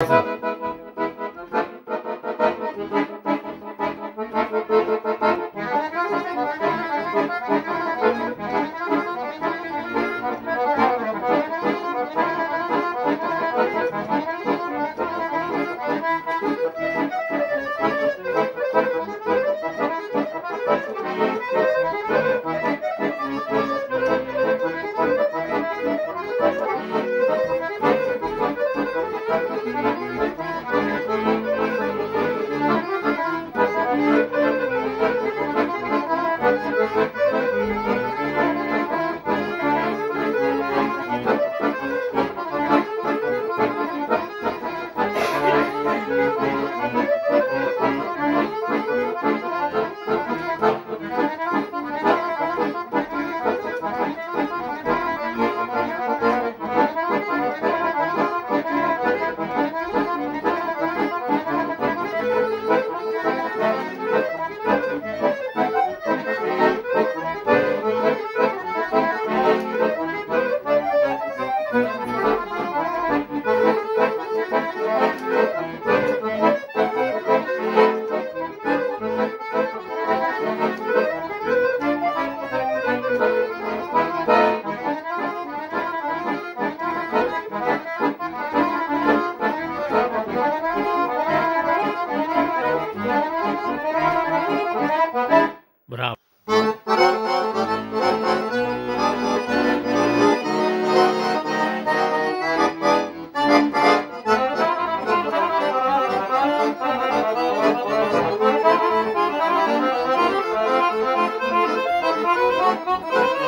是。Música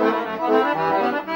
Música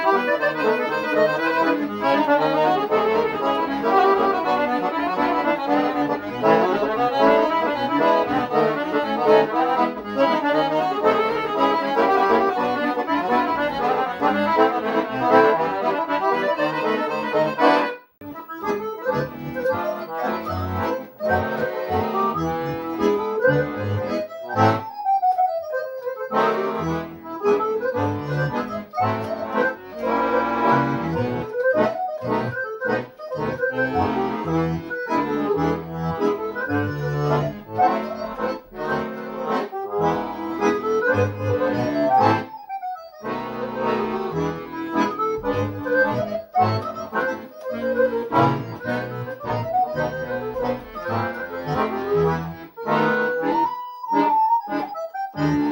Bye.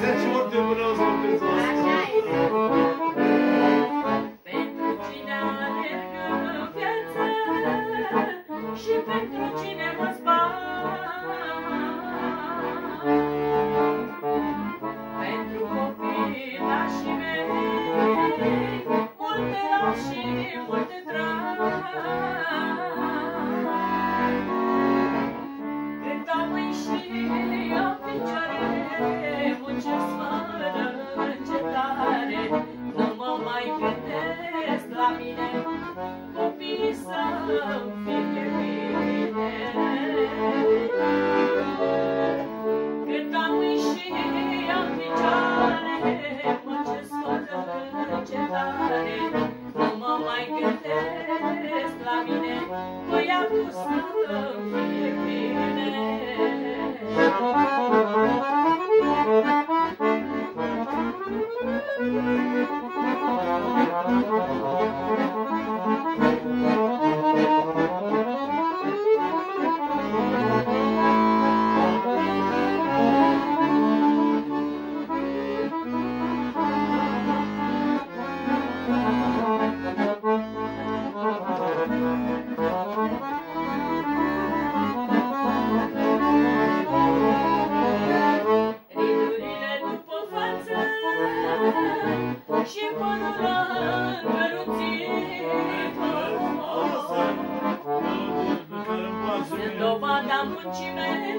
Pentru cine alergă în viață Și pentru cine Be something. și până căruțită Sunt dovada muncii mele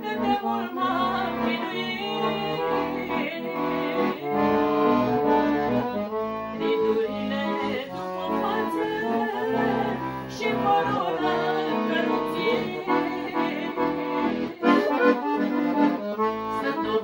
Că de mult m-am Ridurile după față Și corona